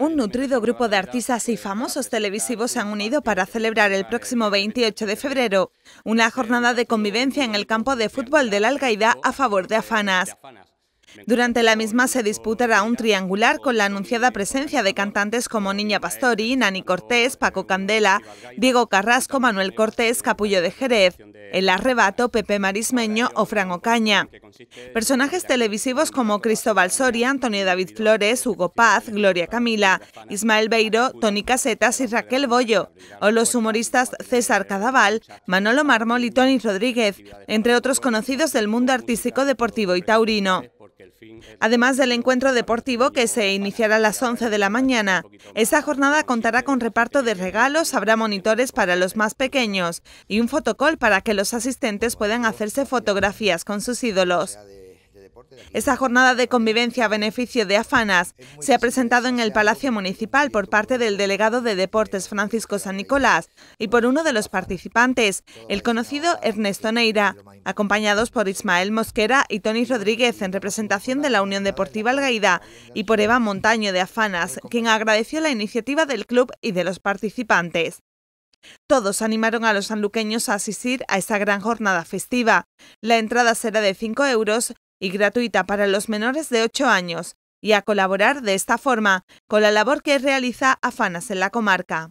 Un nutrido grupo de artistas y famosos televisivos se han unido para celebrar el próximo 28 de febrero una jornada de convivencia en el campo de fútbol de la Algaida a favor de Afanas. Durante la misma se disputará un triangular con la anunciada presencia de cantantes como Niña Pastori, Nani Cortés, Paco Candela, Diego Carrasco, Manuel Cortés, Capullo de Jerez, El Arrebato, Pepe Marismeño o Fran Ocaña. Personajes televisivos como Cristóbal Soria, Antonio David Flores, Hugo Paz, Gloria Camila, Ismael Beiro, Tony Casetas y Raquel Bollo, o los humoristas César Cadaval, Manolo Mármol y Tony Rodríguez, entre otros conocidos del mundo artístico, deportivo y taurino. Además del encuentro deportivo que se iniciará a las 11 de la mañana, esta jornada contará con reparto de regalos, habrá monitores para los más pequeños y un fotocall para que los asistentes puedan hacerse fotografías con sus ídolos. Esta jornada de convivencia a beneficio de Afanas se ha presentado en el Palacio Municipal por parte del delegado de Deportes Francisco San Nicolás y por uno de los participantes, el conocido Ernesto Neira, acompañados por Ismael Mosquera y Tony Rodríguez en representación de la Unión Deportiva Algaida y por Eva Montaño de Afanas, quien agradeció la iniciativa del club y de los participantes. Todos animaron a los sanluqueños a asistir a esta gran jornada festiva. La entrada será de 5 euros y gratuita para los menores de 8 años y a colaborar de esta forma con la labor que realiza Afanas en la comarca.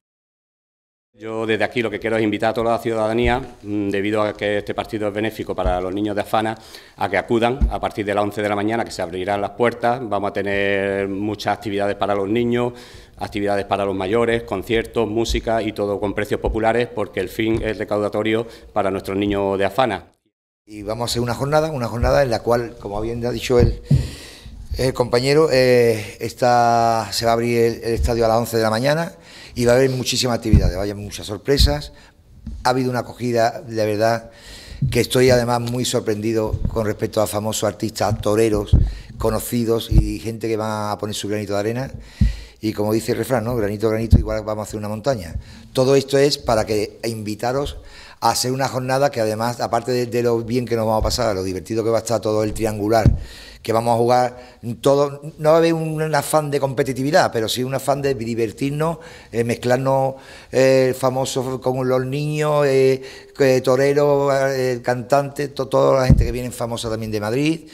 Yo desde aquí lo que quiero es invitar a toda la ciudadanía, mm, debido a que este partido es benéfico para los niños de Afana, a que acudan a partir de las 11 de la mañana, que se abrirán las puertas. Vamos a tener muchas actividades para los niños, actividades para los mayores, conciertos, música y todo con precios populares, porque el fin es recaudatorio para nuestros niños de Afana. Y vamos a hacer una jornada, una jornada en la cual, como bien ha dicho el, compañero, eh, se va a abrir el, estadio a las 11 de la mañana y va a haber muchísimas actividades, va a haber muchas sorpresas. Ha habido una acogida, de verdad, que estoy además muy sorprendido con respecto a famosos artistas, toreros, conocidos y gente que va a poner su granito de arena. Y como dice el refrán, ¿no? Granito, granito, igual vamos a hacer una montaña. Todo esto es para que invitaros a hacer una jornada que además, aparte de, lo bien que nos vamos a pasar, lo divertido que va a estar todo el triangular, que vamos a jugar todo, no va a haber un, afán de competitividad, pero sí un afán de divertirnos, eh, mezclarnos eh, famosos como los niños, eh, toreros, eh, cantantes, toda la gente que viene famosa también de Madrid.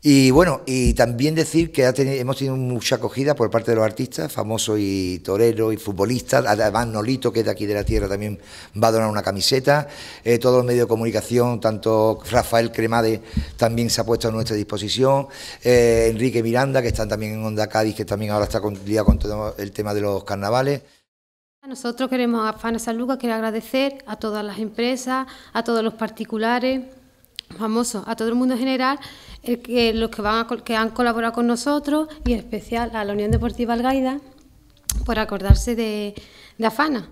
Y bueno, y también decir que hemos tenido mucha acogida por parte de los artistas, famosos y toreros y futbolistas. Además, Nolito, que es de aquí de la tierra, también va a donar una camiseta. Eh, todos los medios de comunicación, tanto Rafael Cremade también se ha puesto a nuestra disposición. Eh, Enrique Miranda, que están también en Onda Cádiz, que también ahora está con, con todo el tema de los carnavales. Nosotros queremos a Fana San Lucas, agradecer a todas las empresas, a todos los particulares famosos, a todo el mundo en general, que, los que, van que han colaborado con nosotros y en especial a la Unión Deportiva Algaida por acordarse de, de Afana.